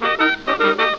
Música